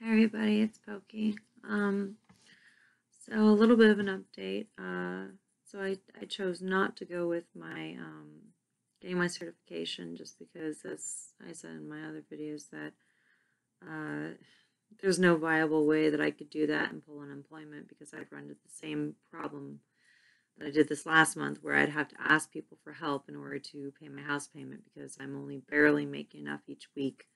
Hey everybody, it's Pokey. Um, so a little bit of an update. Uh, so I, I chose not to go with my um, getting my certification just because, as I said in my other videos, that uh, there's no viable way that I could do that and pull unemployment because I'd run into the same problem that I did this last month where I'd have to ask people for help in order to pay my house payment because I'm only barely making enough each week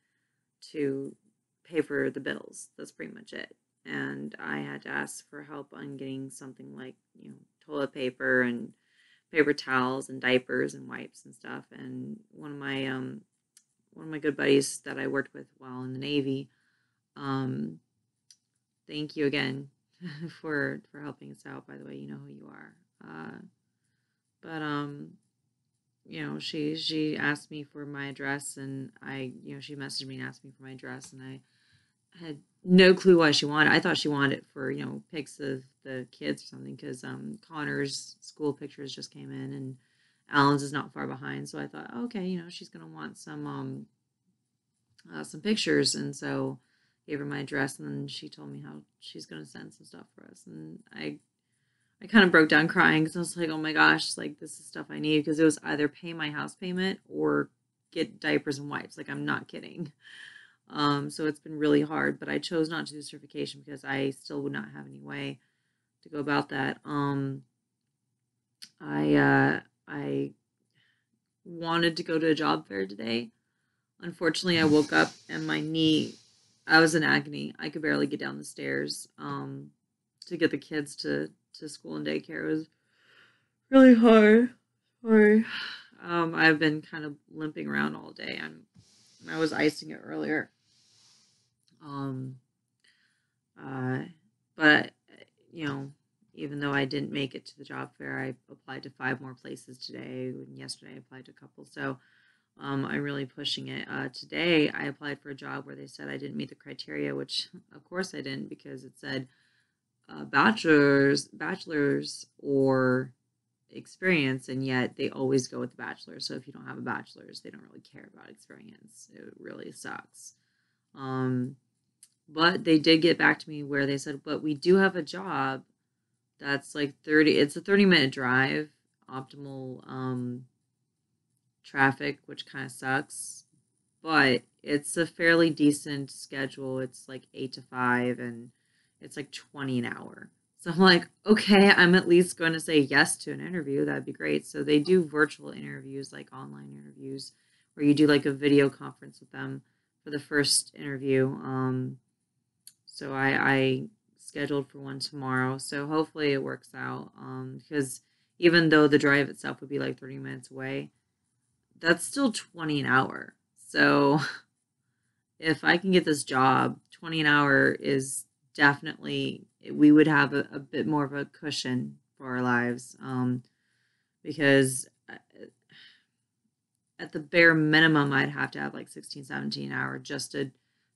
to pay for the bills. That's pretty much it. And I had to ask for help on getting something like, you know, toilet paper and paper towels and diapers and wipes and stuff. And one of my um one of my good buddies that I worked with while in the Navy, um, thank you again for for helping us out. By the way, you know who you are. Uh, but um, you know, she she asked me for my address, and I, you know, she messaged me and asked me for my address, and I had no clue why she wanted. I thought she wanted it for you know pics of the kids or something because um, Connor's school pictures just came in and Alan's is not far behind. So I thought, okay, you know, she's gonna want some um uh, some pictures, and so gave her my address, and then she told me how she's gonna send some stuff for us, and I I kind of broke down crying because I was like, oh my gosh, like this is stuff I need because it was either pay my house payment or get diapers and wipes. Like I'm not kidding. Um, so it's been really hard, but I chose not to do certification because I still would not have any way to go about that. Um, I uh, I wanted to go to a job fair today. Unfortunately, I woke up and my knee, I was in agony. I could barely get down the stairs um, to get the kids to, to school and daycare. It was really hard. Sorry. Um, I've been kind of limping around all day. I'm I was icing it earlier. Um, uh, but you know, even though I didn't make it to the job fair, I applied to five more places today. And yesterday, I applied to a couple. So um, I'm really pushing it. Uh, today, I applied for a job where they said I didn't meet the criteria, which of course I didn't because it said uh, bachelor's, bachelor's, or experience and yet they always go with the bachelor's so if you don't have a bachelor's they don't really care about experience it really sucks um but they did get back to me where they said but we do have a job that's like 30 it's a 30 minute drive optimal um traffic which kind of sucks but it's a fairly decent schedule it's like 8 to 5 and it's like 20 an hour so I'm like, okay, I'm at least going to say yes to an interview. That'd be great. So they do virtual interviews, like online interviews, where you do like a video conference with them for the first interview. Um, so I, I scheduled for one tomorrow. So hopefully it works out. Um, because even though the drive itself would be like 30 minutes away, that's still 20 an hour. So if I can get this job, 20 an hour is definitely we would have a, a bit more of a cushion for our lives um, because uh, at the bare minimum i'd have to have like 16 17 hour just to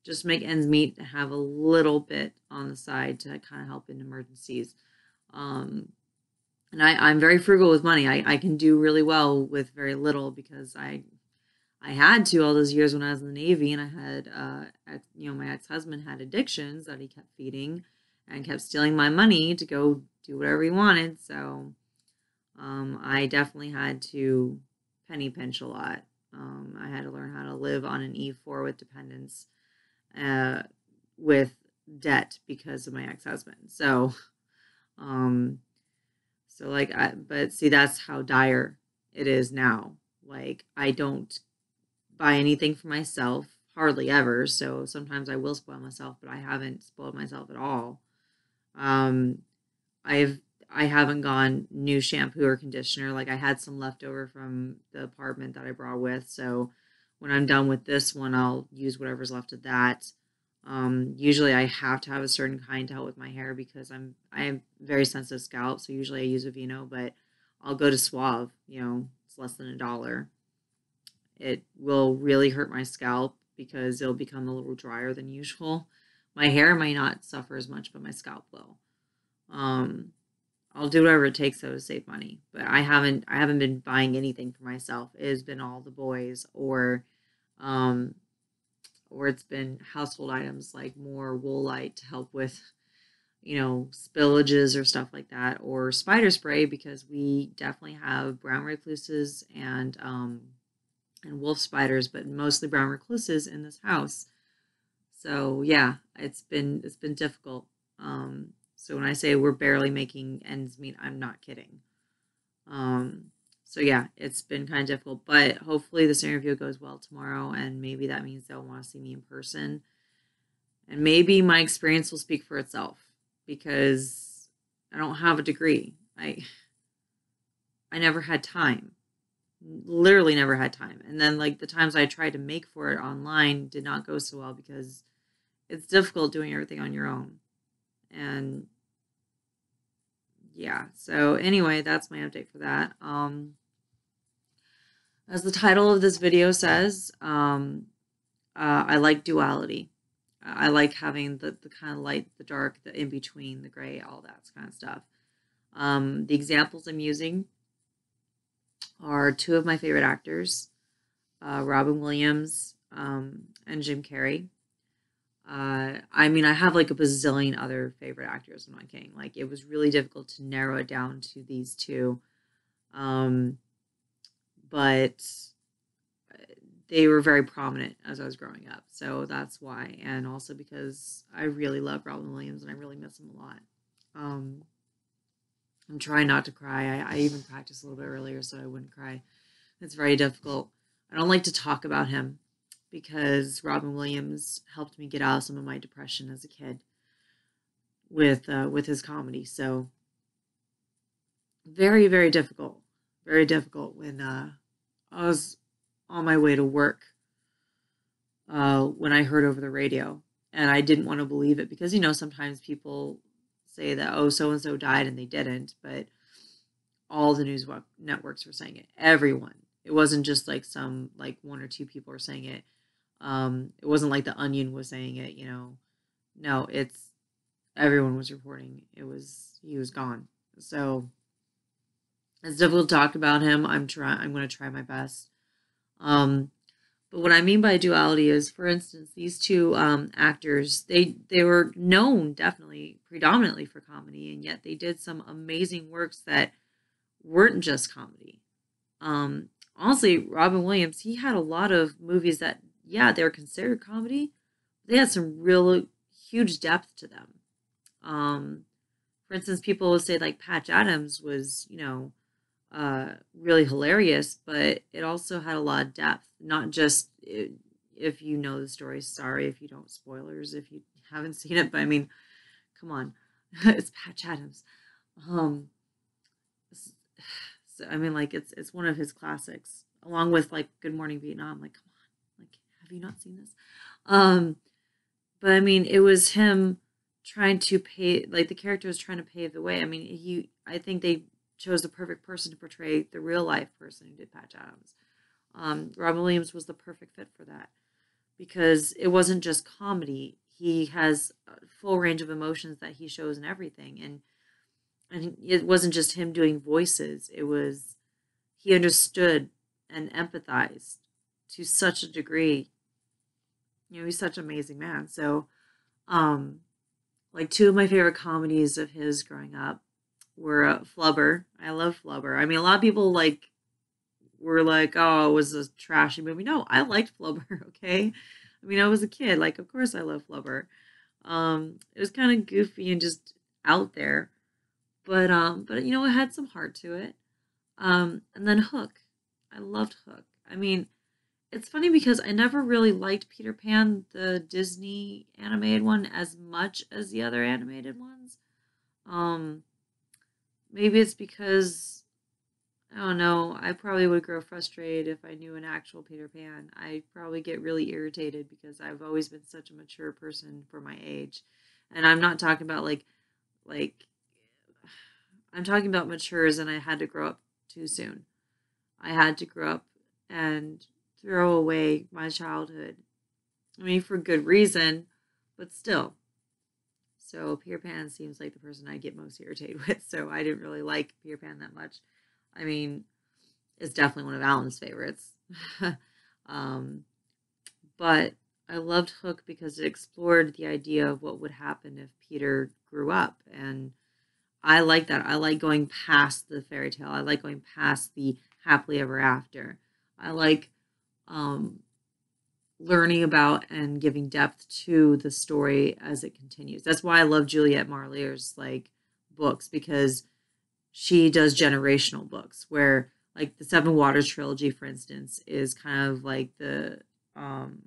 just make ends meet to have a little bit on the side to kind of help in emergencies um, and I, i'm very frugal with money I, I can do really well with very little because i I had to all those years when I was in the Navy, and I had, uh, you know, my ex husband had addictions that he kept feeding, and kept stealing my money to go do whatever he wanted. So, um, I definitely had to penny pinch a lot. Um, I had to learn how to live on an E4 with dependents, uh, with debt because of my ex husband. So, um, so like, I, but see, that's how dire it is now. Like, I don't buy anything for myself hardly ever. So sometimes I will spoil myself, but I haven't spoiled myself at all. Um, I've I haven't gone new shampoo or conditioner. Like I had some left over from the apartment that I brought with. So when I'm done with this one, I'll use whatever's left of that. Um, usually I have to have a certain kind to help with my hair because I'm I am very sensitive scalp. So usually I use a Aveeno, but I'll go to Suave. You know, it's less than a dollar. It will really hurt my scalp because it'll become a little drier than usual. My hair might not suffer as much, but my scalp will. Um, I'll do whatever it takes though to save money. But I haven't I haven't been buying anything for myself. It has been all the boys or um or it's been household items like more Woolite to help with, you know, spillages or stuff like that, or spider spray because we definitely have brown recluses and um, and wolf spiders, but mostly brown recluses in this house. So yeah, it's been it's been difficult. Um, so when I say we're barely making ends meet, I'm not kidding. Um, so yeah, it's been kind of difficult, but hopefully this interview goes well tomorrow, and maybe that means they'll want to see me in person, and maybe my experience will speak for itself because I don't have a degree. I I never had time, literally never had time, and then like the times I tried to make for it online did not go so well because it's difficult doing everything on your own, and yeah so anyway that's my update for that. Um as the title of this video says um uh, i like duality. I like having the, the kind of light the dark the in between the gray all that kind of stuff. Um the examples i'm using are two of my favorite actors uh, robin williams um, and jim carrey uh, I mean, I have like a bazillion other favorite actors. I'm not kidding. Like, it was really difficult to narrow it down to these two. Um, but uh, they were very prominent as I was growing up. So that's why. And also because I really love Robin Williams and I really miss him a lot. Um, I'm trying not to cry. I, I even practiced a little bit earlier so I wouldn't cry. It's very difficult. I don't like to talk about him because Robin Williams helped me get out of some of my depression as a kid with uh, with his comedy. So very very difficult, very difficult when uh, I was on my way to work uh, when I heard over the radio, and I didn't want to believe it because you know sometimes people say that oh so and so died and they didn't, but all the news networks were saying it. Everyone. It wasn't just like some like one or two people were saying it um, it wasn't like the Onion was saying it, you know. No, it's everyone was reporting it was he was gone. So it's difficult to talk about him. I'm trying. I'm going to try my best. Um, but what I mean by duality is, for instance, these two um, actors they they were known definitely predominantly for comedy, and yet they did some amazing works that weren't just comedy. Um, honestly, Robin Williams he had a lot of movies that yeah, they were considered comedy. They had some real huge depth to them. Um, for instance, people will say like Patch Adams was, you know, uh, really hilarious, but it also had a lot of depth. Not just if you know the story. Sorry if you don't spoilers if you haven't seen it, but I mean, come on, it's Patch Adams. Um, so, I mean, like it's it's one of his classics, along with like Good Morning Vietnam. Like, have you not seen this? Um, but I mean, it was him trying to pay, like the character was trying to pave the way. I mean, he, I think they chose the perfect person to portray the real life person who did Patch Adams. Um, Robin Williams was the perfect fit for that because it wasn't just comedy. He has a full range of emotions that he shows in everything, and and it wasn't just him doing voices. It was he understood and empathized to such a degree you know, he's such an amazing man. So, um, like two of my favorite comedies of his growing up were uh, Flubber. I love Flubber. I mean, a lot of people like were like, "Oh, it was a trashy movie." No, I liked Flubber. Okay, I mean, I was a kid. Like, of course, I love Flubber. Um, it was kind of goofy and just out there, but um, but you know, it had some heart to it. Um, and then Hook. I loved Hook. I mean, it's funny because I never really liked Peter Pan, the Disney animated one, as much as the other animated ones. Um, maybe it's because I don't know. I probably would grow frustrated if I knew an actual Peter Pan. I probably get really irritated because I've always been such a mature person for my age, and I'm not talking about like, like, I'm talking about matures, and I had to grow up too soon. I had to grow up and throw away my childhood. I mean, for good reason, but still. So Peter Pan seems like the person I get most irritated with. So I didn't really like Peter Pan that much. I mean, it's definitely one of Alan's favorites. um, but I loved Hook because it explored the idea of what would happen if Peter grew up. And I like that. I like going past the fairy tale. I like going past the happily ever after. I like um, learning about and giving depth to the story as it continues. That's why I love Juliet Marillier's like books because she does generational books where like the Sevenwaters trilogy, for instance, is kind of like the um,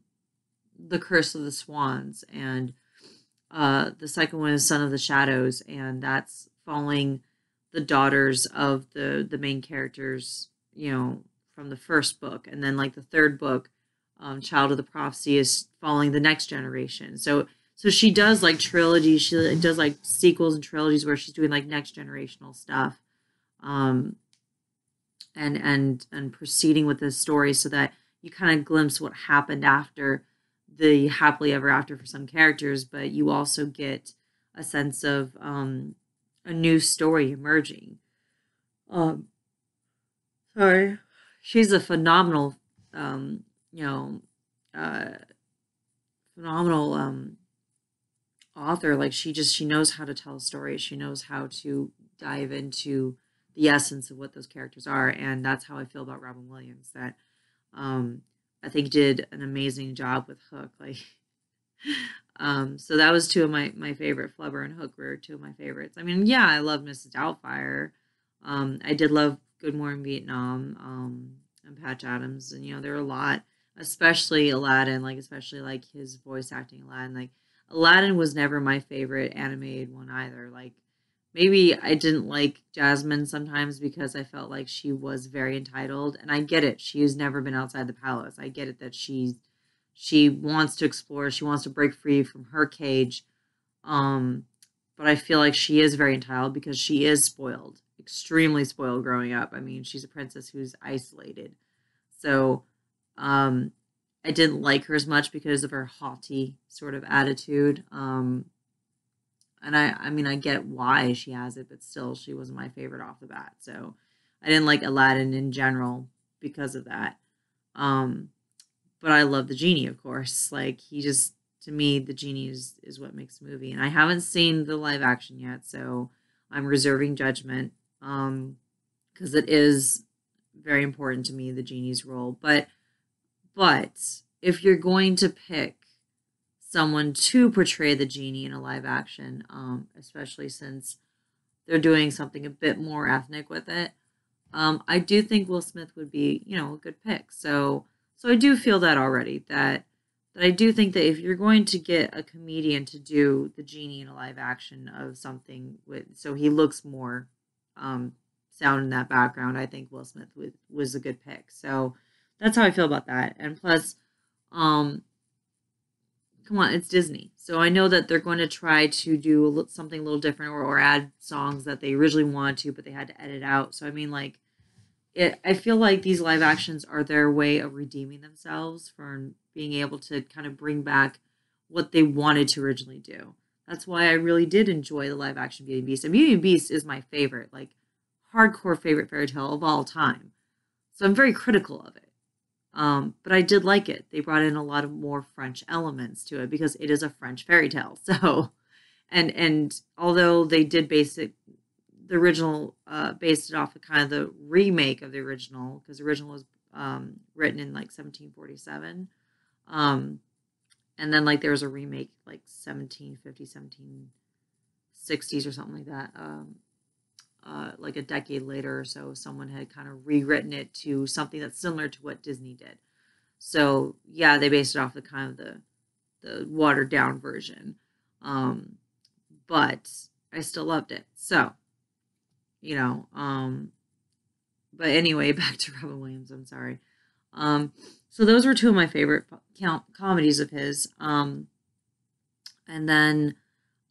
the Curse of the Swans, and uh, the second one is Son of the Shadows, and that's following the daughters of the the main characters, you know, from the first book, and then like the third book, um, Child of the Prophecy, is following the next generation. So so she does like trilogies, she does like sequels and trilogies where she's doing like next generational stuff. Um, and and and proceeding with the story so that you kind of glimpse what happened after the happily ever after for some characters, but you also get a sense of um, a new story emerging. Um, sorry, she's a phenomenal, um, you know, uh, phenomenal um, author. Like she just she knows how to tell a story. She knows how to dive into the essence of what those characters are, and that's how I feel about Robin Williams. That um, I think did an amazing job with Hook. Like, um, so that was two of my my favorite. Flubber and Hook were two of my favorites. I mean, yeah, I love Mrs. Doubtfire. Um, I did love Good Morning Vietnam um, and Patch Adams, and you know there are a lot, especially Aladdin. Like especially like his voice acting Aladdin. Like Aladdin was never my favorite animated one either. Like maybe I didn't like Jasmine sometimes because I felt like she was very entitled. And I get it. She has never been outside the palace. I get it that she's she wants to explore, she wants to break free from her cage. Um, but I feel like she is very entitled because she is spoiled, extremely spoiled growing up. I mean, she's a princess who's isolated. So um I didn't like her as much because of her haughty sort of attitude. Um, and I I mean I get why she has it, but still she wasn't my favorite off the bat. So I didn't like Aladdin in general because of that. Um, but I love the genie, of course. Like he just to me the genie is is what makes the movie, and I haven't seen the live action yet, so I'm reserving judgment. Um, because it is very important to me the genie's role, but but if you're going to pick someone to portray the genie in a live action, um, especially since they're doing something a bit more ethnic with it. Um, I do think Will Smith would be, you know, a good pick. So, so I do feel that already. That that I do think that if you're going to get a comedian to do the genie in a live action of something with, so he looks more um, sound in that background, I think Will Smith was was a good pick. So that's how I feel about that. And plus, um, come on, it's Disney. So I know that they're going to try to do something a little different or, or add songs that they originally wanted to, but they had to edit out. So I mean, like, it. I feel like these live actions are their way of redeeming themselves for being able to kind of bring back what they wanted to originally do. That's why I really did enjoy the live action Beauty and Beast. And Beauty and Beast is my favorite, like hardcore favorite fairy tale of all time. So I'm very critical of it. Um, but I did like it. They brought in a lot of more French elements to it because it is a French fairy tale. So, and and although they did base it, the original uh, based it off of kind of the remake of the original because the original was um, written in like 1747. Um, and then like there was a remake like 1750, 1760s or something like that. Um, uh, like a decade later or so, someone had kind of rewritten it to something that's similar to what Disney did. So yeah, they based it off the kind of the the watered down version, um, but I still loved it. So you know, um, but anyway, back to Robin Williams. I'm sorry. So those were two of my favorite count comedies of his. Um, and then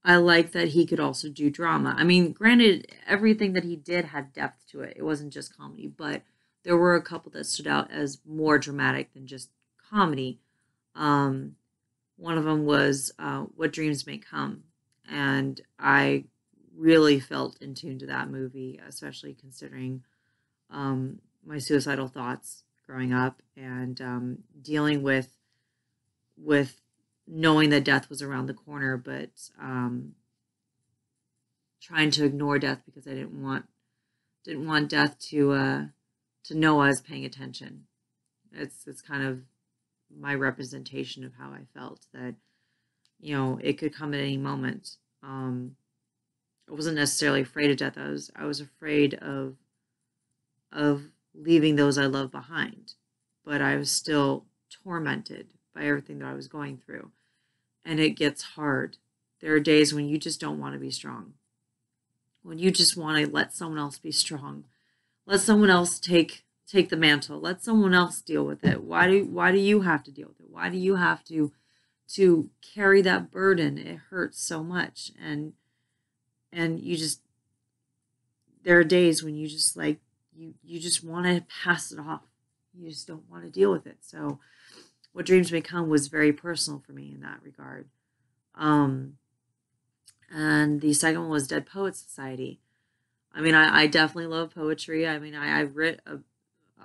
I like that he could also do drama. I mean, granted, everything that he did had depth to it. It wasn't just comedy, but there were a couple that stood out as more dramatic than just comedy. Um, one of them was uh, What Dreams May Come. And I really felt in tune to that movie, especially considering um, my suicidal thoughts growing up and um, dealing with with knowing that death was around the corner, but um, trying to ignore death because I didn't want didn't want death to uh, to know I was paying attention. It's it's kind of my representation of how I felt that you know it could come at any moment. Um, I wasn't necessarily afraid of death. I was I was afraid of of leaving those I love behind, but I was still tormented by everything that I was going through, and it gets hard. There are days when you just don't want to be strong. When you just want to let someone else be strong. Let someone else take take the mantle. Let someone else deal with it. Why do why do you have to deal with it? Why do you have to to carry that burden? It hurts so much and and you just there are days when you just like you you just want to pass it off. You just don't want to deal with it. So what dreams may come was very personal for me in that regard. Um and the second one was Dead Poets Society. I mean, I, I definitely love poetry. I mean, I, I writ a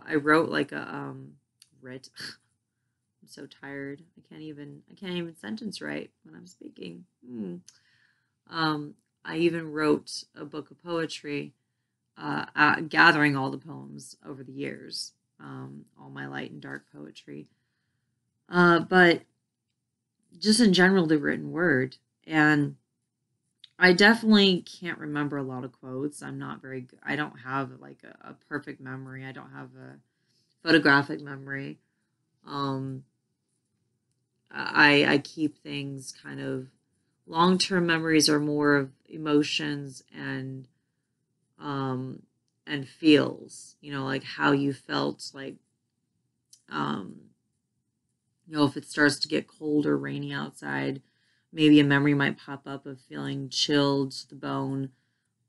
I wrote like a um writ. I'm so tired. I can't even I can't even sentence right when I'm speaking. Hmm. Um, I even wrote a book of poetry, uh, gathering all the poems over the years, um, all my light and dark poetry. Uh, but just in general, the written word and I definitely can't remember a lot of quotes. I'm not very. I don't have like a, a perfect memory. I don't have a photographic memory. Um, I I keep things kind of long term memories are more of emotions and um and feels. You know, like how you felt like um you know if it starts to get cold or rainy outside maybe a memory might pop up of feeling chilled to the bone,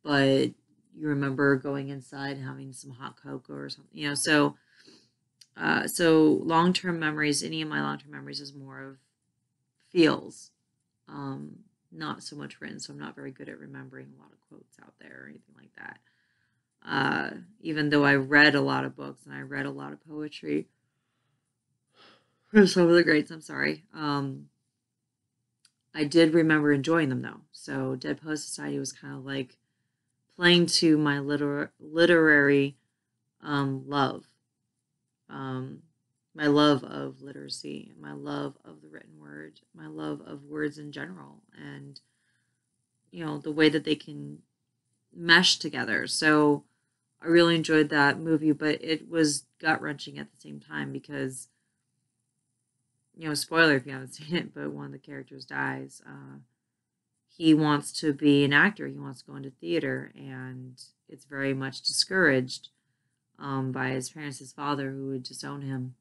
but you remember going inside having some hot cocoa or something, you know. So, uh, so long term memories, any of my long term memories is more of feels, um, not so much written. So I'm not very good at remembering a lot of quotes out there or anything like that. Uh, even though I read a lot of books and I read a lot of poetry from some of the greats, I'm sorry. Um, I did remember enjoying them though. So Dead Poet Society was kind of like playing to my liter- literary um, love, um, my love of literacy, my love of the written word, my love of words in general, and you know the way that they can mesh together. So I really enjoyed that movie, but it was gut wrenching at the same time because you know, spoiler if you haven't seen it, but one of the characters dies. Uh, he wants to be an actor. He wants to go into theater, and it's very much discouraged um, by his parents, his father, who would disown him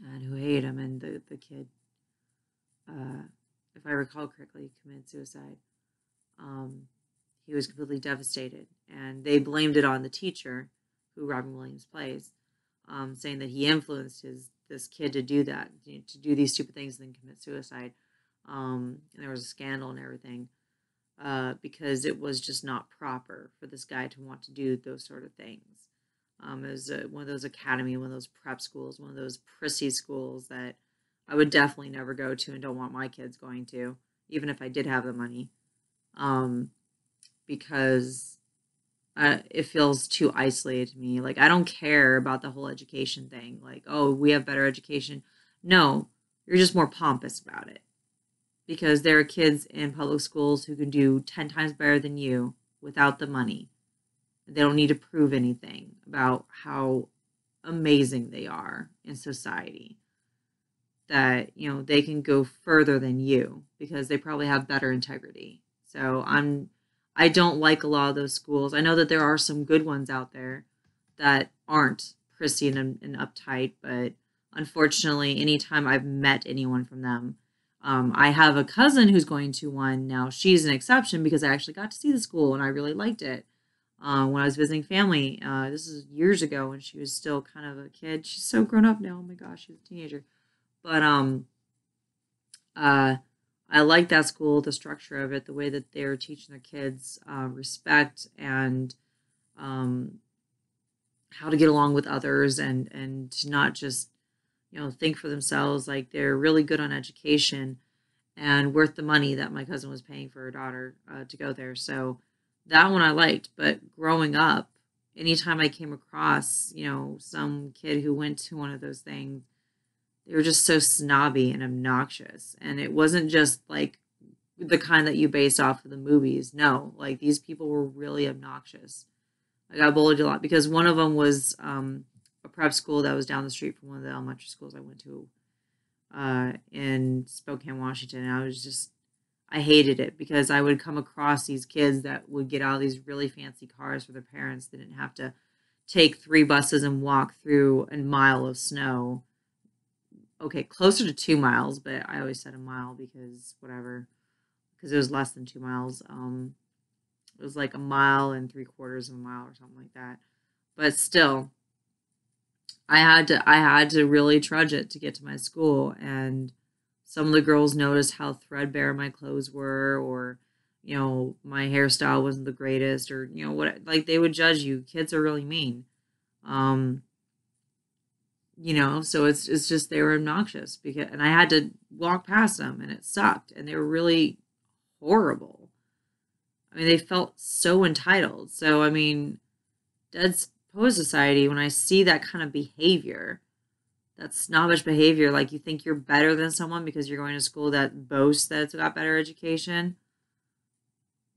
and who hate him. And the the kid, uh, if I recall correctly, committed suicide. Um, he was completely devastated, and they blamed it on the teacher, who Robin Williams plays, um, saying that he influenced his this kid to do that, to do these stupid things and then commit suicide. Um, and there was a scandal and everything uh, because it was just not proper for this guy to want to do those sort of things. Um, it was a, one of those academy, one of those prep schools, one of those prissy schools that I would definitely never go to and don't want my kids going to, even if I did have the money, um, because uh, it feels too isolated to me. Like I don't care about the whole education thing. Like, oh, we have better education. No, you're just more pompous about it. Because there are kids in public schools who can do 10 times better than you without the money. They don't need to prove anything about how amazing they are in society. That, you know, they can go further than you because they probably have better integrity. So I'm I don't like a lot of those schools. I know that there are some good ones out there that aren't pristine and, and uptight, but unfortunately, anytime I've met anyone from them, um, I have a cousin who's going to one now. She's an exception because I actually got to see the school and I really liked it. Uh, when I was visiting family, uh, this is years ago when she was still kind of a kid. She's so grown up now. Oh my gosh, she's a teenager. But um, uh, I like that school, the structure of it, the way that they're teaching their kids uh, respect and um, how to get along with others, and and not just, you know, think for themselves. Like they're really good on education and worth the money that my cousin was paying for her daughter uh, to go there. So that one I liked. But growing up, anytime I came across, you know, some kid who went to one of those things, they were just so snobby and obnoxious. And it wasn't just like the kind that you base off of the movies. No, like these people were really obnoxious. I got bullied a lot because one of them was um, a prep school that was down the street from one of the elementary schools I went to uh, in Spokane, Washington. And I was just, I hated it because I would come across these kids that would get all these really fancy cars for their parents. They didn't have to take three buses and walk through a mile of snow. Okay, closer to two miles, but I always said a mile because whatever, because it was less than two miles. Um, it was like a mile and three quarters of a mile or something like that. But still, I had to I had to really trudge it to get to my school and some of the girls noticed how threadbare my clothes were or you know my hairstyle wasn't the greatest or you know what like they would judge you. Kids are really mean. Um you know so it's it's just they were obnoxious because and I had to walk past them and it sucked and they were really horrible. I mean they felt so entitled. So I mean that's Post Society, when I see that kind of behavior, that snobbish behavior, like you think you're better than someone because you're going to school that boasts that it's got better education.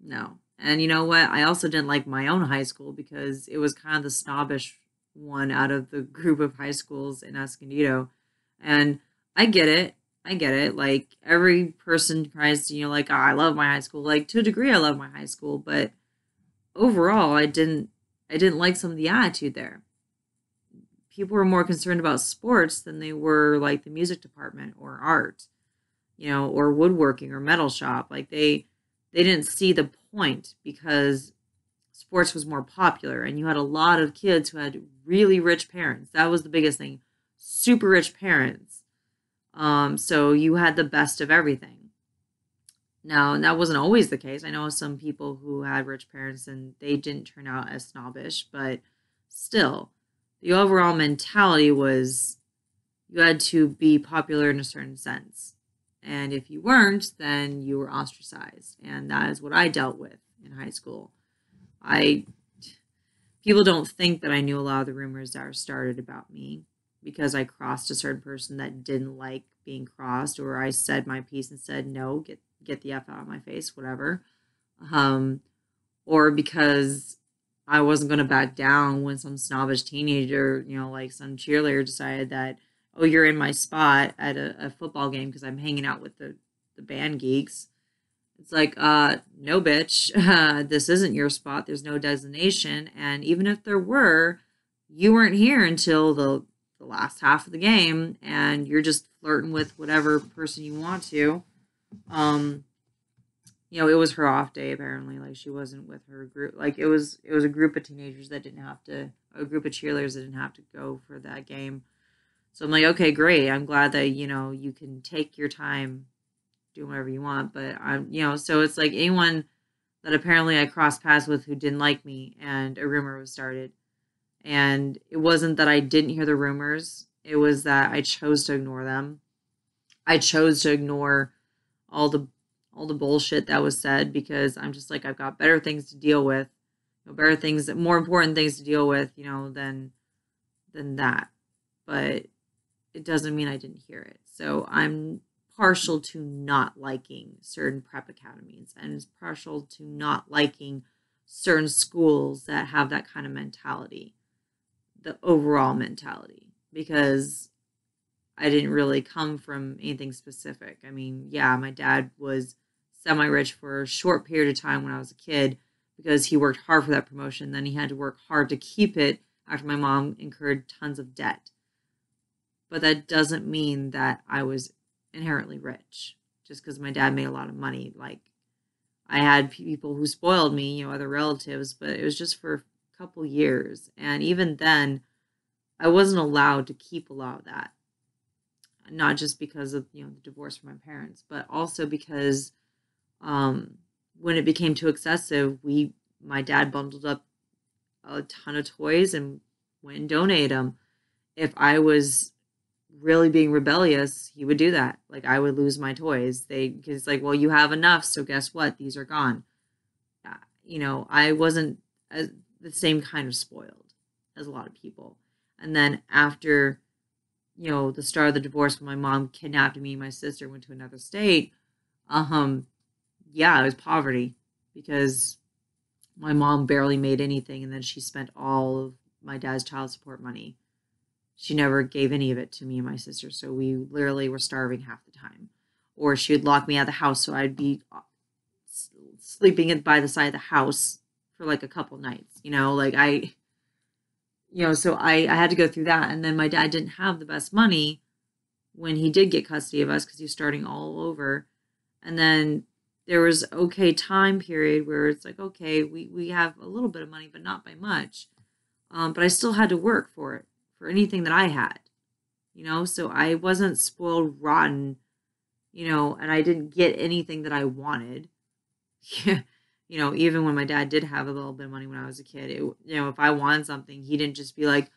No. And you know what? I also didn't like my own high school because it was kind of the snobbish one out of the group of high schools in Escondido. And I get it. I get it. Like every person tries to, you know, like, oh, I love my high school. Like to a degree, I love my high school, but overall, I didn't I didn't like some of the attitude there. People were more concerned about sports than they were like the music department or art, you know, or woodworking or metal shop. Like they they didn't see the point because sports was more popular and you had a lot of kids who had really rich parents. That was the biggest thing. Super rich parents. Um, so you had the best of everything. Now, that wasn't always the case. I know some people who had rich parents and they didn't turn out as snobbish, but still, the overall mentality was you had to be popular in a certain sense. And if you weren't, then you were ostracized. And that is what I dealt with in high school. I people don't think that I knew a lot of the rumors that were started about me because I crossed a certain person that didn't like being crossed, or I said my piece and said, no, get get the F out of my face, whatever. Um, or because I wasn't going to back down when some snobbish teenager, you know, like some cheerleader decided that, oh, you're in my spot at a, a football game because I'm hanging out with the, the band geeks. It's like, uh, no, bitch, uh, this isn't your spot. There's no designation. And even if there were, you weren't here until the, the last half of the game and you're just flirting with whatever person you want to um you know it was her off day apparently like she wasn't with her group like it was it was a group of teenagers that didn't have to a group of cheerleaders that didn't have to go for that game. So i'm like okay great. I'm glad that you know you can take your time do whatever you want. But i'm you know so it's like anyone that apparently i crossed paths with who didn't like me and a rumor was started. And it wasn't that i didn't hear the rumors it was that i chose to ignore them. I chose to ignore all the all the bullshit that was said because I'm just like I've got better things to deal with, you know, better things, more important things to deal with, you know, than than that. But it doesn't mean I didn't hear it. So I'm partial to not liking certain prep academies and partial to not liking certain schools that have that kind of mentality, the overall mentality, because I didn't really come from anything specific. I mean, yeah, my dad was semi rich for a short period of time when I was a kid because he worked hard for that promotion. Then he had to work hard to keep it after my mom incurred tons of debt. But that doesn't mean that I was inherently rich just because my dad made a lot of money. Like, I had people who spoiled me, you know, other relatives, but it was just for a couple years. And even then, I wasn't allowed to keep a lot of that not just because of you know the divorce from my parents, but also because um, when it became too excessive, we my dad bundled up a ton of toys and went and donated them. If I was really being rebellious, he would do that. Like I would lose my toys. They because like, well, you have enough, so guess what? These are gone. Uh, you know, I wasn't as, the same kind of spoiled as a lot of people. And then after, you know, the start of the divorce, when my mom kidnapped me and my sister went to another state, um, yeah, it was poverty because my mom barely made anything, and then she spent all of my dad's child support money she never gave any of it to me and my sister. So we literally were starving half the time. Or she would lock me out of the house. So I'd be uh, sleeping by the side of the house for like a couple nights, you know, like I, you know, so I, I had to go through that. And then my dad didn't have the best money when he did get custody of us because he was starting all over. And then there was okay time period where it's like, okay, we, we have a little bit of money, but not by much. Um, but I still had to work for it for anything that I had, you know, so I wasn't spoiled rotten, you know, and I didn't get anything that I wanted. you know, even when my dad did have a little bit of money when I was a kid, it, you know, if I wanted something, he didn't just be like,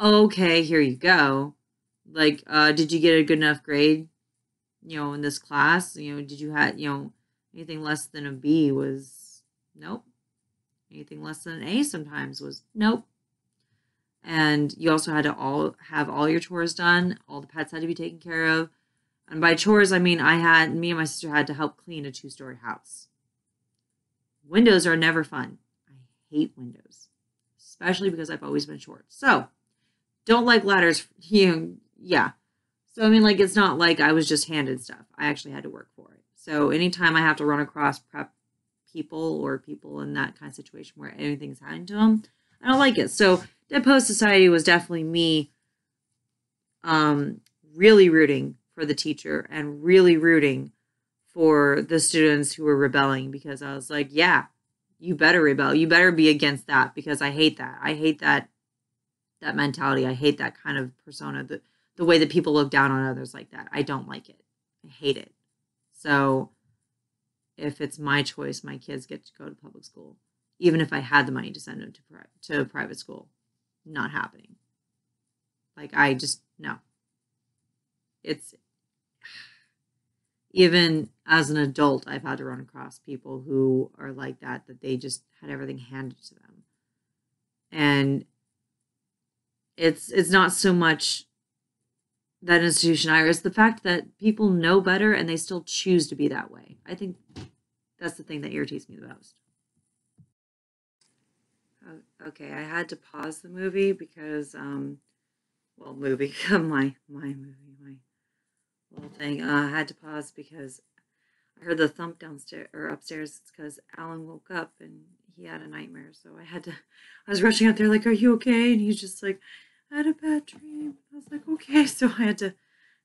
okay, here you go. Like, uh, did you get a good enough grade, you know, in this class? You know, did you have, you know, anything less than a B was nope. Anything less than an A sometimes was nope and you also had to all have all your chores done all the pets had to be taken care of and by chores i mean i had me and my sister had to help clean a two story house windows are never fun. I hate windows especially because i've always been short. So don't like ladders. You yeah. So i mean like it's not like i was just handed stuff. I actually had to work for it. So anytime i have to run across prep people or people in that kind of situation where anything's happening to them i don't like it. So Dead Poet Society was definitely me um, really rooting for the teacher and really rooting for the students who were rebelling because I was like, yeah, you better rebel. You better be against that because I hate that. I hate that that mentality. I hate that kind of persona, the the way that people look down on others like that. I don't like it. I hate it. So if it's my choice, my kids get to go to public school, even if I had the money to send them to to private school not happening. Like I just no. It's even as an adult, I've had to run across people who are like that, that they just had everything handed to them. And it's it's not so much that institution either. It's the fact that people know better and they still choose to be that way. I think that's the thing that irritates me the most. Okay, I had to pause the movie because, um, well, movie, my my movie, little thing. Uh, I had to pause because I heard the thump downstairs or upstairs. It's because Alan woke up and he had a nightmare. So I had to. I was rushing out there like, "Are you okay?" And he's just like, "I had a bad dream." I was like, "Okay." So I had to.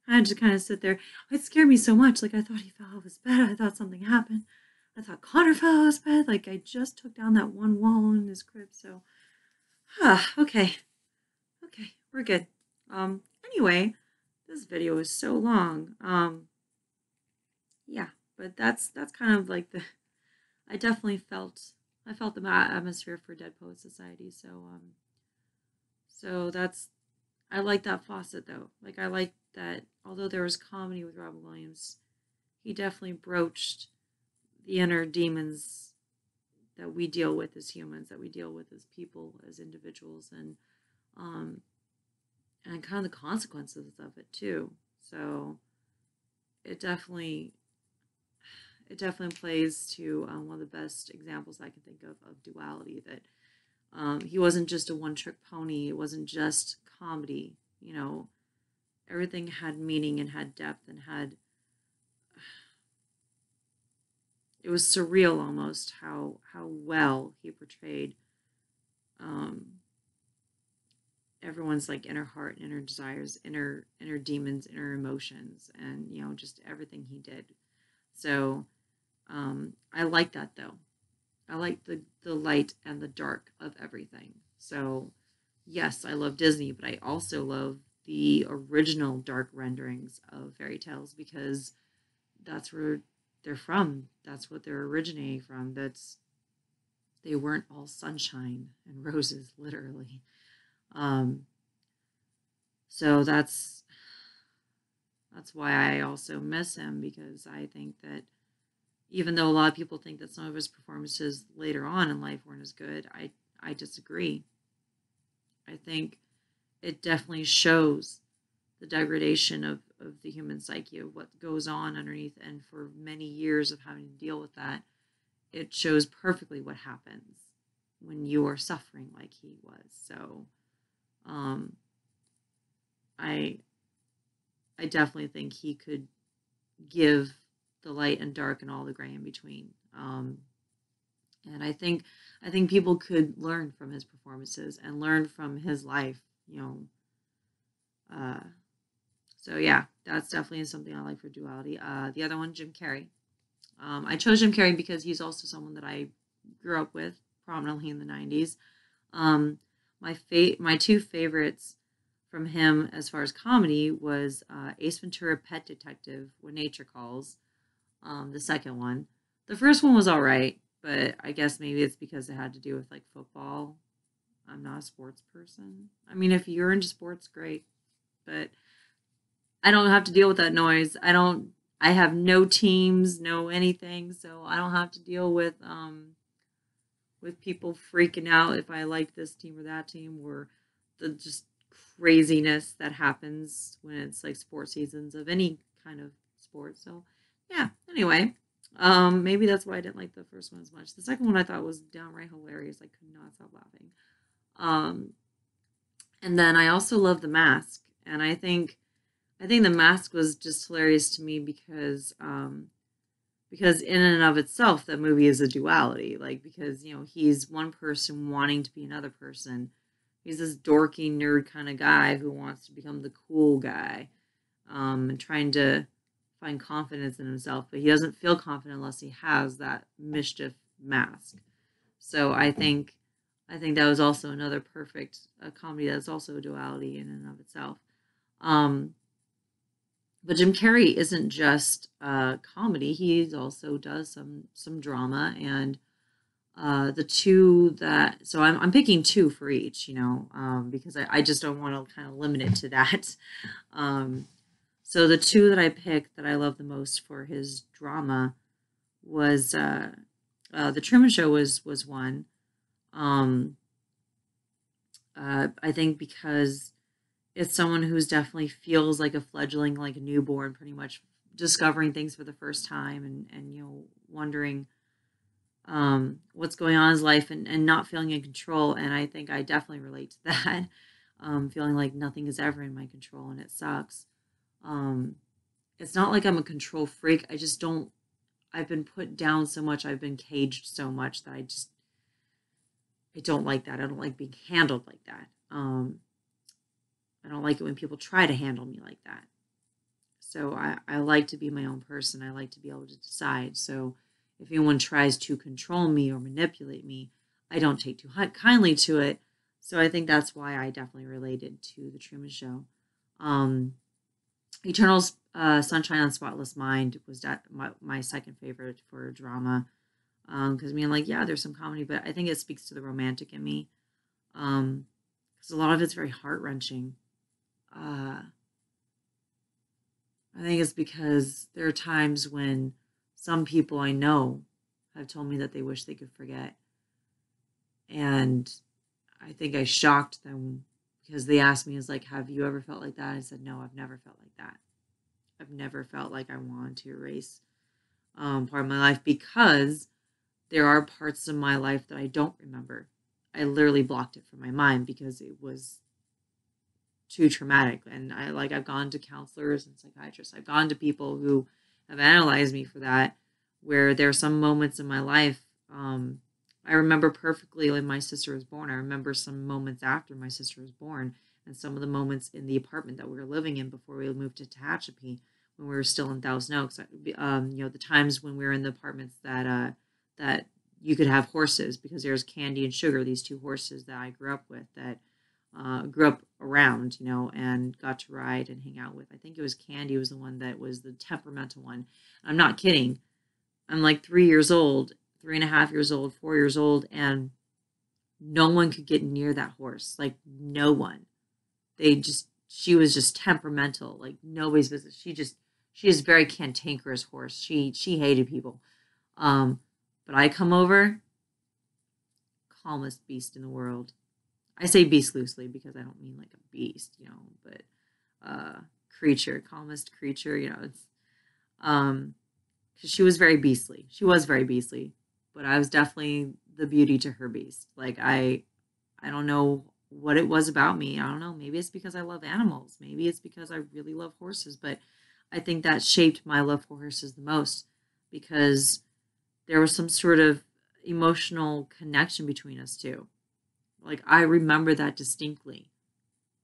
I had to kind of sit there. It scared me so much. Like I thought he fell off his bed. I thought something happened. I thought Connor fell off his bed. Like I just took down that one wall in his crib. So, ah, okay, okay, we're good. Um, anyway, this video is so long. Um, yeah, but that's that's kind of like the. I definitely felt I felt the atmosphere for Dead Poet Society. So um, so that's I like that faucet though. Like I like that although there was comedy with Robin Williams, he definitely broached the inner demons that we deal with as humans, that we deal with as people, as individuals, and um, and kind of the consequences of it too. So it definitely it definitely plays to um, one of the best examples I can think of of duality. That um, he wasn't just a one trick pony. It wasn't just comedy. You know, everything had meaning and had depth and had it was surreal almost how how well he portrayed um, everyone's like inner heart and inner desires inner inner demons inner emotions and you know just everything he did so um, i like that though i like the the light and the dark of everything so yes i love disney but i also love the original dark renderings of fairy tales because that's where they're from. That's what they're originating from. That's they weren't all sunshine and roses, literally. Um, so that's that's why I also miss him because I think that even though a lot of people think that some of his performances later on in life weren't as good, I I disagree. I think it definitely shows the degradation of, of the human psyche of what goes on underneath and for many years of having to deal with that it shows perfectly what happens when you are suffering like he was so um i i definitely think he could give the light and dark and all the gray in between um and i think i think people could learn from his performances and learn from his life you know uh so yeah, that's definitely something I like for duality. Uh, the other one, Jim Carrey. Um, I chose Jim Carrey because he's also someone that I grew up with prominently in the '90s. Um, my fa- my two favorites from him as far as comedy was uh, Ace Ventura: Pet Detective, When Nature Calls. Um, the second one, the first one was all right, but I guess maybe it's because it had to do with like football. I'm not a sports person. I mean, if you're into sports, great, but I don't have to deal with that noise. I don't I have no teams, no anything, so I don't have to deal with um with people freaking out if I like this team or that team or the just craziness that happens when it's like sports seasons of any kind of sport. So yeah, anyway, um maybe that's why I didn't like the first one as much. The second one I thought was downright hilarious. I could not stop laughing. Um and then I also love The Mask, and I think I think the mask was just hilarious to me because um because in and of itself that movie is a duality like because you know he's one person wanting to be another person. He's this dorky nerd kind of guy who wants to become the cool guy um and trying to find confidence in himself but he doesn't feel confident unless he has that mischief mask. So i think i think that was also another perfect a comedy that's also a duality in and of itself. Um but Jim Carrey isn't just uh, comedy; he also does some some drama. And uh, the two that so I'm I'm picking two for each, you know, um, because I, I just don't want to kind of limit it to that. Um, so the two that I picked that I love the most for his drama was uh, uh, the Truman Show was was one. Um, uh, I think because it's someone who's definitely feels like a fledgling, like a newborn, pretty much discovering things for the first time and, and you know, wondering um, what's going on in his life and, and not feeling in control. And I think I definitely relate to that. Um, feeling like nothing is ever in my control and it sucks. Um, it's not like I'm a control freak. I just don't, I've been put down so much. I've been caged so much that I just, I don't like that. I don't like being handled like that. Um, I don't like it when people try to handle me like that. So I, I like to be my own person. I like to be able to decide. So if anyone tries to control me or manipulate me, I don't take too kindly to it. So I think that's why I definitely related to the Truman Show. Um, Eternal uh, Sunshine on Spotless Mind was that my, my second favorite for drama. Because um, I mean, like, yeah, there's some comedy, but I think it speaks to the romantic in me. Because um, a lot of it's very heart wrenching. Uh, I think it's because there are times when some people I know have told me that they wish they could forget. And I think I shocked them because they asked me, is like, have you ever felt like that? I said, no, I've never felt like that. I've never felt like I wanted to erase um, part of my life because there are parts of my life that I don't remember. I literally blocked it from my mind because it was too traumatic. And I like I've gone to counselors and psychiatrists. I've gone to people who have analyzed me for that. Where there are some moments in my life, um, I remember perfectly when my sister was born. I remember some moments after my sister was born, and some of the moments in the apartment that we were living in before we moved to Tehachapi when we were still in Thousand Oaks. Um, you know, the times when we were in the apartments that uh, that you could have horses because there's Candy and Sugar, these two horses that I grew up with that uh, grew up around, you know, and got to ride and hang out with. I think it was Candy was the one that was the temperamental one. I'm not kidding. I'm like three years old, three and a half years old, four years old, and no one could get near that horse. Like no one. They just she was just temperamental, like nobody's business. She just she is very cantankerous horse. She she hated people. Um, but I come over, calmest beast in the world. I say beast loosely because I don't mean like a beast, you know, but uh creature, calmest creature, you know, it's um because she was very beastly. She was very beastly, but I was definitely the beauty to her beast. Like I I don't know what it was about me. I don't know. Maybe it's because I love animals. Maybe it's because I really love horses, but I think that shaped my love for horses the most because there was some sort of emotional connection between us two. Like I remember that distinctly.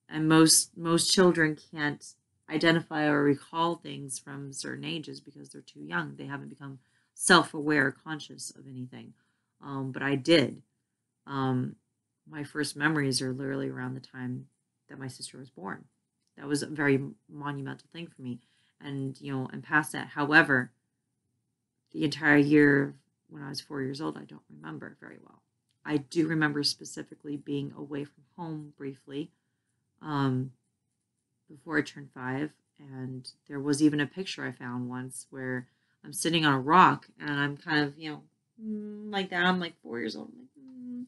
And most most children can't identify or recall things from certain ages because they're too young. They haven't become self-aware, conscious of anything. Um, but I did. Um, my first memories are literally around the time that my sister was born. That was a very monumental thing for me. And, you know, and past that. However, the entire year when I was four years old, I don't remember very well. I do remember specifically being away from home briefly um, before I turned five. And there was even a picture I found once where I'm sitting on a rock and I'm kind of, you know, mm, like that. I'm like four years old. I'm like, mm.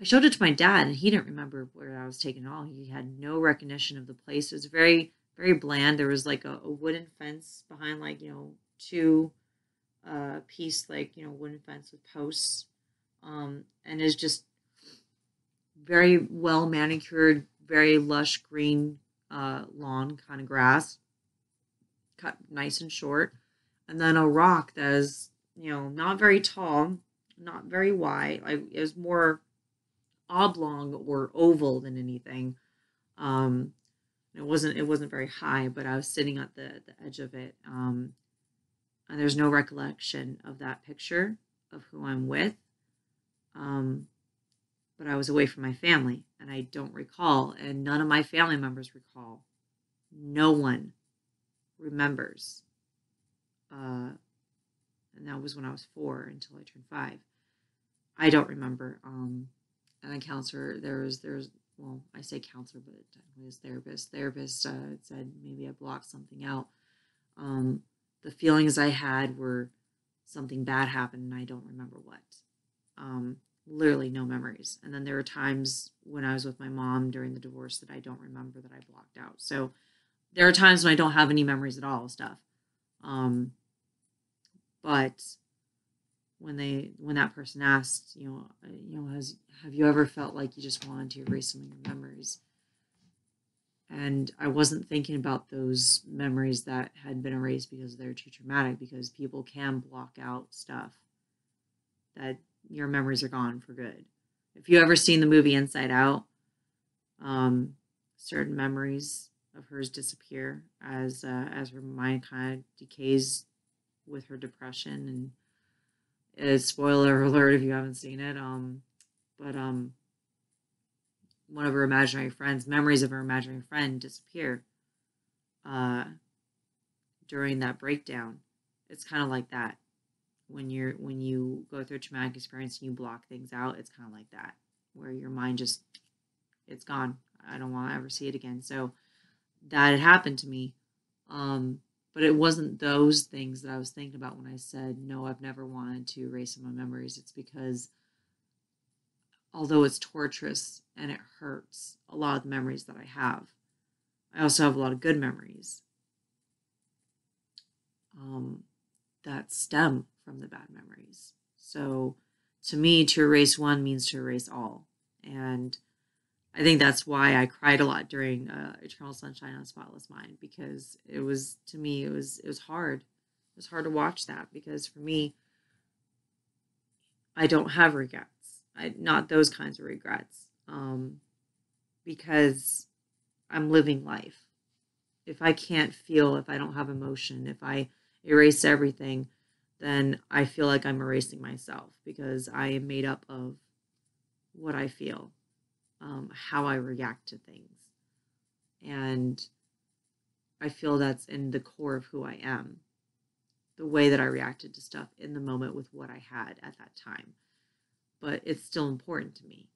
I showed it to my dad and he didn't remember where I was taken at all. He had no recognition of the place. It was very, very bland. There was like a, a wooden fence behind, like, you know, two uh, piece, like, you know, wooden fence with posts. Um, and is just very well manicured, very lush green uh, lawn kind of grass, cut nice and short. And then a rock that is, you know, not very tall, not very wide. Like it was more oblong or oval than anything. Um, it wasn't it wasn't very high, but I was sitting at the the edge of it. Um, and there's no recollection of that picture of who I'm with. Um, but I was away from my family, and I don't recall, and none of my family members recall. No one remembers. Uh, and that was when I was four until I turned five. I don't remember. Um, and a counselor, there was, there's, well, I say counselor, but technically it's therapist. Therapist uh, said maybe I blocked something out. Um, the feelings I had were something bad happened and I don't remember what. Um, literally no memories. And then there are times when I was with my mom during the divorce that I don't remember that I blocked out. So there are times when I don't have any memories at all of stuff. Um, but when they when that person asked, you know, uh, you know, has have you ever felt like you just wanted to erase some of your memories? And I wasn't thinking about those memories that had been erased because they're too traumatic. Because people can block out stuff that your memories are gone for good. If you ever seen the movie Inside Out, um, certain memories of hers disappear as uh, as her mind kind of decays with her depression. And it's spoiler alert if you haven't seen it um but um one of her imaginary friends memories of her imaginary friend disappear uh during that breakdown. It's kind of like that when you're when you go through a traumatic experience and you block things out it's kind of like that where your mind just it's gone i don't want to ever see it again so that had happened to me um but it wasn't those things that I was thinking about when I said, no, I've never wanted to erase my memories. It's because although it's torturous and it hurts, a lot of the memories that I have, I also have a lot of good memories um, that stem from the bad memories. So to me, to erase one means to erase all. And I think that's why I cried a lot during uh, Eternal Sunshine of Spotless Mind because it was to me it was it was hard. It was hard to watch that because for me, I don't have regrets. I not those kinds of regrets. Um, because I'm living life. If I can't feel, if I don't have emotion, if I erase everything, then I feel like I'm erasing myself because I am made up of what I feel um, how I react to things. And I feel that's in the core of who I am, the way that I reacted to stuff in the moment with what I had at that time. But it's still important to me.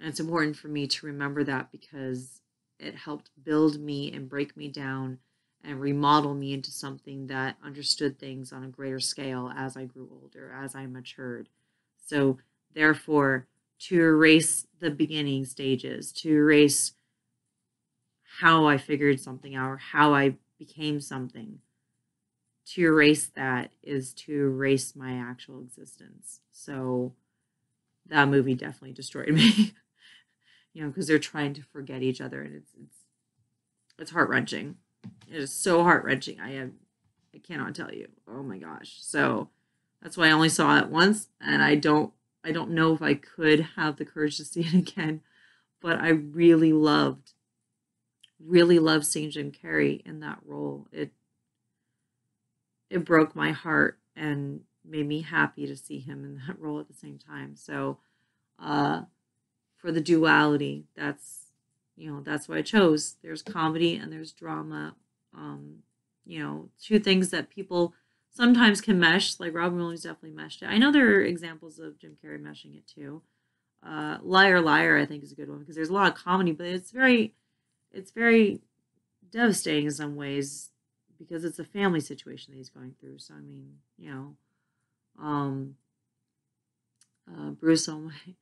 And it's important for me to remember that because it helped build me and break me down and remodel me into something that understood things on a greater scale as I grew older, as I matured. So, therefore, to erase the beginning stages, to erase how I figured something out or how I became something, to erase that is to erase my actual existence. So, that movie definitely destroyed me. you know, because they're trying to forget each other and it's it's it's heart wrenching. It is so heart wrenching. I have I cannot tell you. Oh my gosh. So that's why I only saw it once and I don't I don't know if I could have the courage to see it again. But I really loved really loved seeing Jim Carrey in that role. It it broke my heart and made me happy to see him in that role at the same time. So uh for the duality, that's you know that's what I chose. There's comedy and there's drama. Um, you know, two things that people sometimes can mesh. Like Robin Williams definitely meshed it. I know there are examples of Jim Carrey meshing it too. Uh, Liar Liar, I think, is a good one because there's a lot of comedy, but it's very, it's very devastating in some ways because it's a family situation that he's going through. So I mean, you know, um, uh, Bruce Almighty,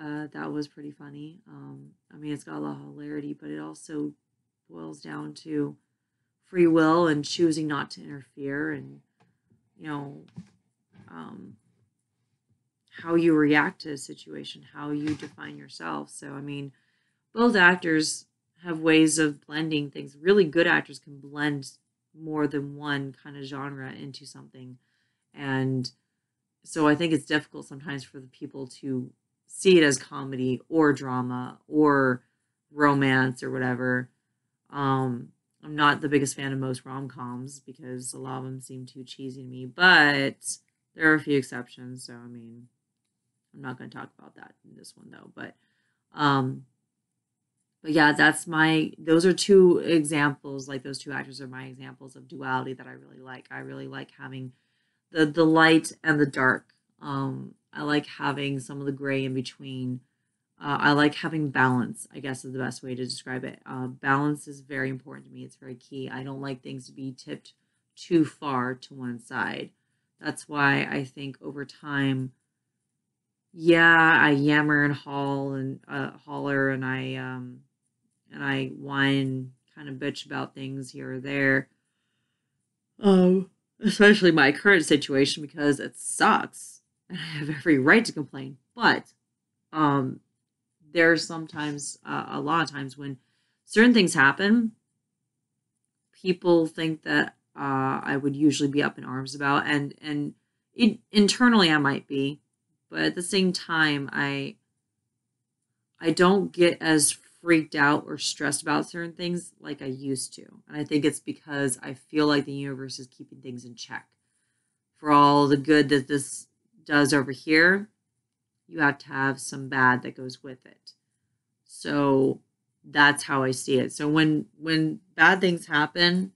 uh, that was pretty funny. Um, I mean, it's got a lot of hilarity, but it also boils down to free will and choosing not to interfere and, you know, um, how you react to a situation, how you define yourself. So, I mean, both actors have ways of blending things. Really good actors can blend more than one kind of genre into something. And so I think it's difficult sometimes for the people to see it as comedy or drama or romance or whatever. Um, I'm not the biggest fan of most rom coms because a lot of them seem too cheesy to me, but there are a few exceptions. So, I mean, I'm not going to talk about that in this one though. But, um, but yeah, that's my, those are two examples. Like those two actors are my examples of duality that I really like. I really like having the, the light and the dark. Um, I like having some of the gray in between. Uh, I like having balance, I guess is the best way to describe it. Uh, balance is very important to me. It's very key. I don't like things to be tipped too far to one side. That's why I think over time, yeah, I yammer and haul and uh, holler and I um and I whine, kind of bitch about things here or there. Um, especially my current situation because it sucks I have every right to complain. But um, there's sometimes, uh, a lot of times, when certain things happen, people think that uh, I would usually be up in arms about, and and it, internally I might be, but at the same time, I I don't get as freaked out or stressed about certain things like I used to, and I think it's because I feel like the universe is keeping things in check for all the good that this does over here, you have to have some bad that goes with it. So that's how I see it. So when when bad things happen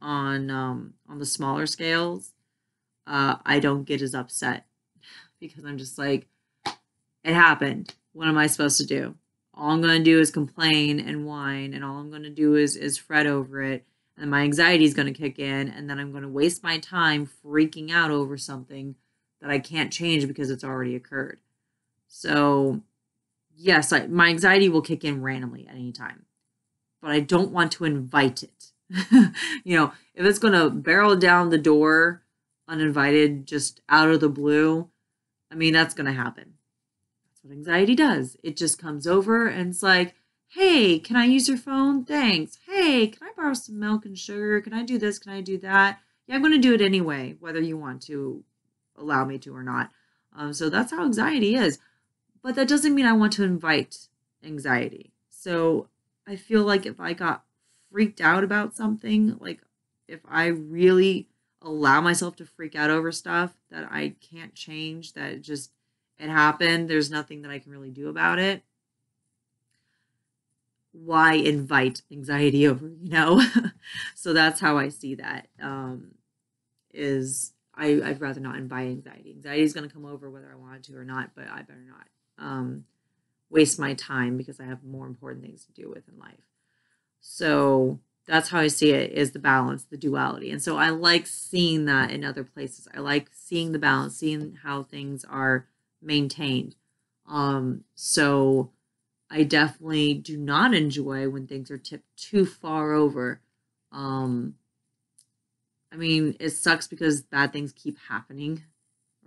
on um, on the smaller scales, uh, I don't get as upset because I'm just like, it happened. What am I supposed to do? All I'm gonna do is complain and whine, and all I'm gonna do is is fret over it, and my anxiety is gonna kick in, and then I'm gonna waste my time freaking out over something that I can't change because it's already occurred. So, yes, I, my anxiety will kick in randomly at any time, but I don't want to invite it. you know, if it's going to barrel down the door uninvited, just out of the blue, I mean, that's going to happen. That's what anxiety does. It just comes over and it's like, hey, can I use your phone? Thanks. Hey, can I borrow some milk and sugar? Can I do this? Can I do that? Yeah, I'm going to do it anyway, whether you want to allow me to or not. Um, so that's how anxiety is. But that doesn't mean I want to invite anxiety. So I feel like if I got freaked out about something, like if I really allow myself to freak out over stuff that I can't change, that just it happened, there's nothing that I can really do about it. Why invite anxiety over, you know? so that's how I see that. Um, is I, I'd rather not invite anxiety. Anxiety is going to come over whether I wanted to or not, but I better not um, waste my time because I have more important things to do with in life. So that's how I see it is the balance, the duality. And so I like seeing that in other places. I like seeing the balance, seeing how things are maintained. Um, so I definitely do not enjoy when things are tipped too far over. Um, I mean, it sucks because bad things keep happening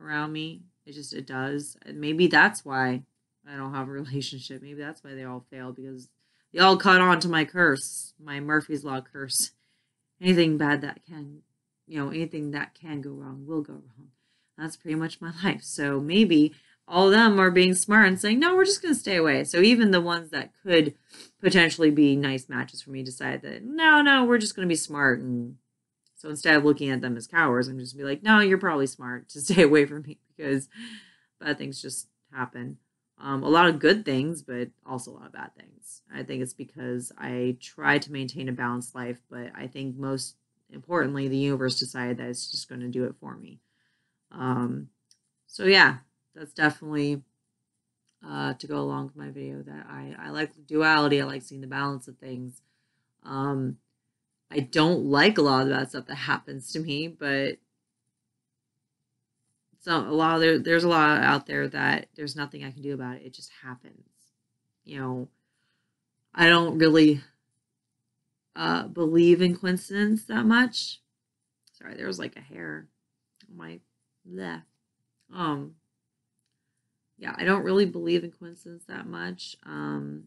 around me. It just it does. And maybe that's why I don't have a relationship. Maybe that's why they all fail because they all caught on to my curse, my Murphy's Law curse. Anything bad that can, you know, anything that can go wrong will go wrong. That's pretty much my life. So maybe all of them are being smart and saying, no, we're just going to stay away. So even the ones that could potentially be nice matches for me decide that, no, no, we're just going to be smart. And so instead of looking at them as cowards, I'm just be like, no, you're probably smart to stay away from me because bad things just happen. Um, a lot of good things, but also a lot of bad things. I think it's because I try to maintain a balanced life, but I think most importantly, the universe decided that it's just going to do it for me. Um, so yeah, that's definitely uh, to go along with my video that I, I like duality. I like seeing the balance of things. Um, I don't like a lot of that stuff that happens to me, but so a lot of there, there's a lot out there that there's nothing I can do about it. It just happens. You know, I don't really uh, believe in coincidence that much. Sorry, there was like a hair on my left. Um, yeah, I don't really believe in coincidence that much. Um,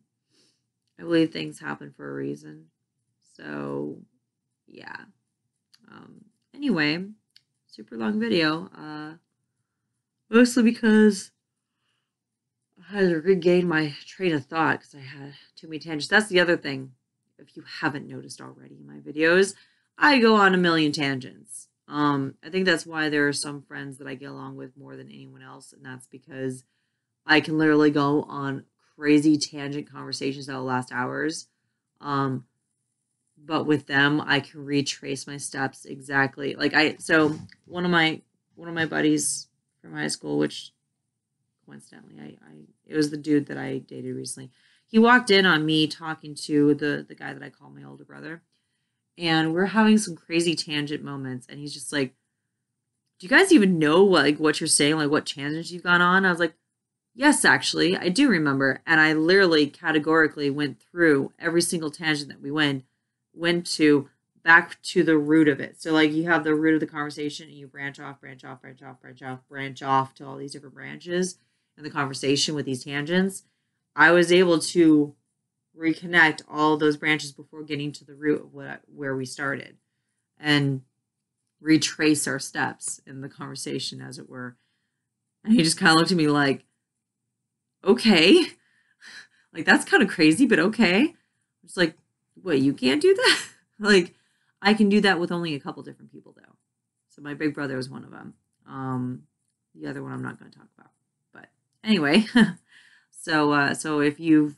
I believe things happen for a reason. So, yeah. Um, anyway, super long video. Uh, mostly because I had to regain my train of thought because I had too many tangents. That's the other thing. If you haven't noticed already in my videos, I go on a million tangents. Um, I think that's why there are some friends that I get along with more than anyone else, and that's because I can literally go on crazy tangent conversations that will last hours. Um, but with them, I can retrace my steps exactly. Like I, so one of my one of my buddies from high school, which coincidentally, I, I it was the dude that I dated recently. He walked in on me talking to the the guy that I call my older brother, and we're having some crazy tangent moments, and he's just like, "Do you guys even know what like what you're saying? Like what tangents you've gone on?" I was like, Yes, actually, I do remember. And I literally categorically went through every single tangent that we went went to back to the root of it. So like you have the root of the conversation and you branch off, branch off, branch off, branch off, branch off to all these different branches in the conversation with these tangents. I was able to reconnect all those branches before getting to the root of what where we started and retrace our steps in the conversation as it were. And he just kind of looked at me like okay. Like that's kind of crazy, but okay. It's like, wait, you can't do that? like I can do that with only a couple different people though. So my big brother was one of them. Um the other one I'm not going to talk about. But anyway, so uh so if you've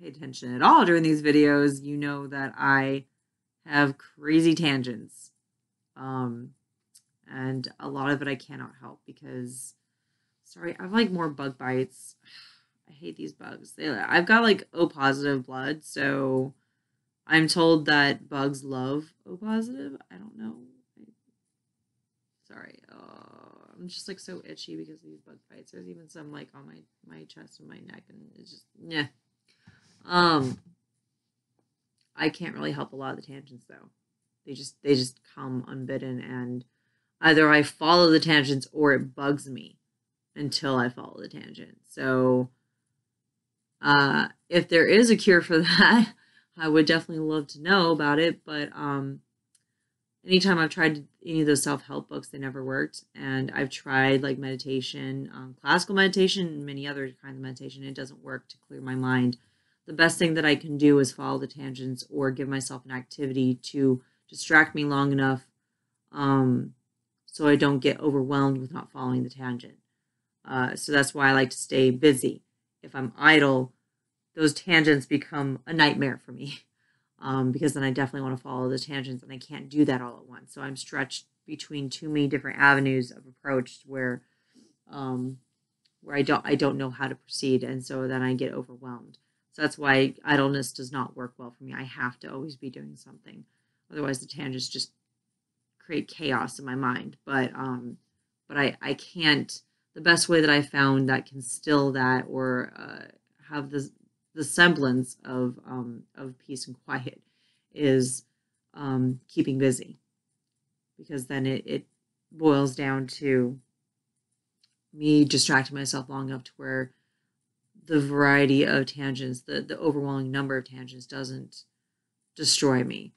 paid attention at all during these videos, you know that I have crazy tangents. Um and a lot of it I cannot help because sorry, I have like more bug bites. I hate these bugs. They, I've got like O positive blood, so I'm told that bugs love O positive. I don't know. Sorry, uh, I'm just like so itchy because of these bug bites. There's even some like on my my chest and my neck, and it's just yeah. Um, I can't really help a lot of the tangents though. They just they just come unbidden, and either I follow the tangents or it bugs me until I follow the tangent. So uh, if there is a cure for that, I would definitely love to know about it. But um, anytime I've tried any of those self help books, they never worked. And I've tried like meditation, um, classical meditation, and many other kinds of meditation. It doesn't work to clear my mind. The best thing that I can do is follow the tangents or give myself an activity to distract me long enough um, so I don't get overwhelmed with not following the tangent. Uh, so that's why I like to stay busy if I'm idle, those tangents become a nightmare for me. Um, because then I definitely want to follow the tangents and I can't do that all at once. So I'm stretched between too many different avenues of approach where um, where I don't I don't know how to proceed and so then I get overwhelmed. So that's why idleness does not work well for me. I have to always be doing something. Otherwise the tangents just create chaos in my mind. But um but I I can't the best way that I found that can still that or uh, have the the semblance of um of peace and quiet is um keeping busy because then it, it boils down to me distracting myself long enough to where the variety of tangents, the, the overwhelming number of tangents doesn't destroy me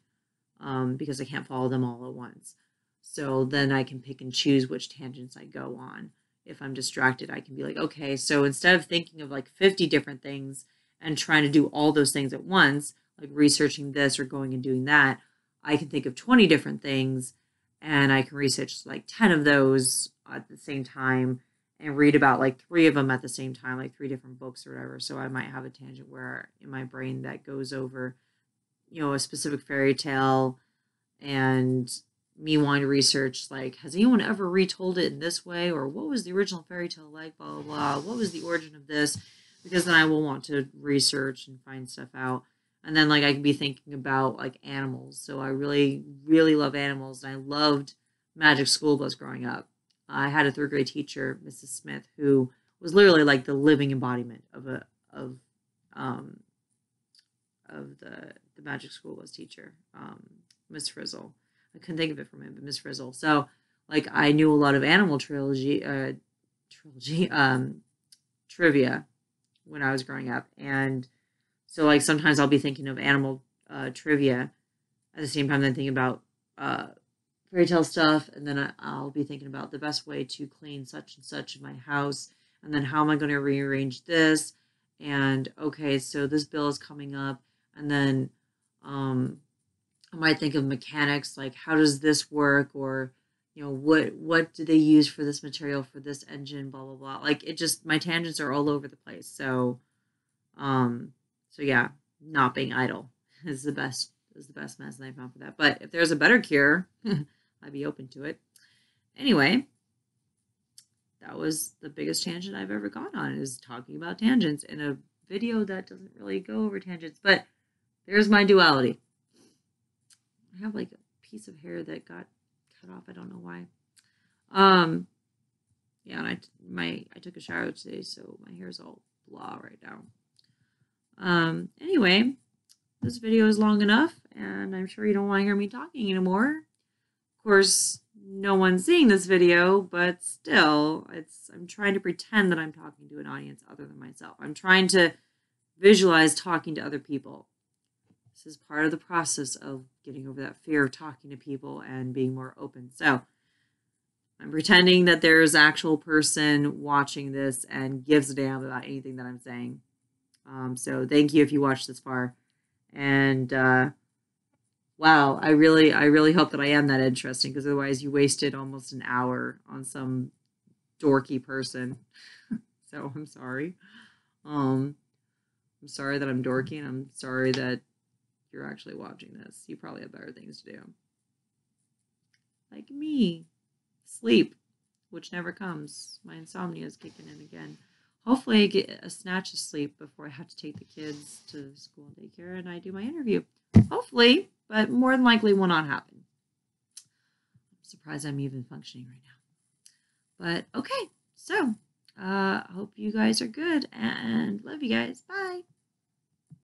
um, because I can't follow them all at once. So then I can pick and choose which tangents I go on. If I'm distracted, I can be like, okay, so instead of thinking of like 50 different things and trying to do all those things at once, like researching this or going and doing that, I can think of 20 different things and I can research like 10 of those at the same time and read about like three of them at the same time, like three different books or whatever. So I might have a tangent where in my brain that goes over, you know, a specific fairy tale and me wanting to research like has anyone ever retold it in this way? Or what was the original fairy tale like? Blah blah blah. What was the origin of this because then i will want to research and find stuff out and then like i can be thinking about like animals so i really really love animals and i loved magic school bus growing up I had a third grade teacher, Mrs. Smith, who was literally like the living embodiment of a of um of the the magic school bus teacher, um, Miss Frizzle. I couldn't think of it from him, but Miss Frizzle. So like I knew a lot of animal trilogy uh trilogy um trivia when I was growing up. And so like sometimes I'll be thinking of animal uh trivia at the same time then thinking about uh fairy tale stuff, and then I, will be thinking about the best way to clean such and such in my house, and then how am I going to rearrange this, and okay, so this bill is coming up, and then um, I might think of mechanics like how does this work, or know what what do they use for this material for this engine, blah blah blah. Like it just my tangents are all over the place. So, um, so yeah, not being idle is the best is the best medicine I found for that. But if there's a better cure. I'd be open to it. Anyway, that was the biggest tangent I've ever gone on is talking about tangents in a video that doesn't really go over tangents, but there's my duality. I have like a piece of hair that got cut off. I don't know why. Um, yeah, and I my I took a shower today, so my hair's all blah right now. Um, anyway, this video is long enough, and I'm sure you don't want to hear me talking anymore. Of course, no one's seeing this video, but still, it's I'm trying to pretend that I'm talking to an audience other than myself. I'm trying to visualize talking to other people. This is part of the process of getting over that fear of talking to people and being more open. So, I'm pretending that there's actual person watching this and gives a damn about anything that I'm saying. Um, so thank you if you watched this far. And uh, wow, I really, I really hope that I am that interesting because otherwise you wasted almost an hour on some dorky person. so I'm sorry. Um, I'm sorry that I'm dorky and I'm sorry that you're actually watching this. You probably have better things to do. Like me, sleep, which never comes. My insomnia is kicking in again. Hopefully, I get a snatch of sleep before I have to take the kids to school and daycare and I do my interview. Hopefully, but more than likely will not happen. I'm surprised I'm even functioning right now. But okay, so uh, I hope you guys are good and love you guys. Bye.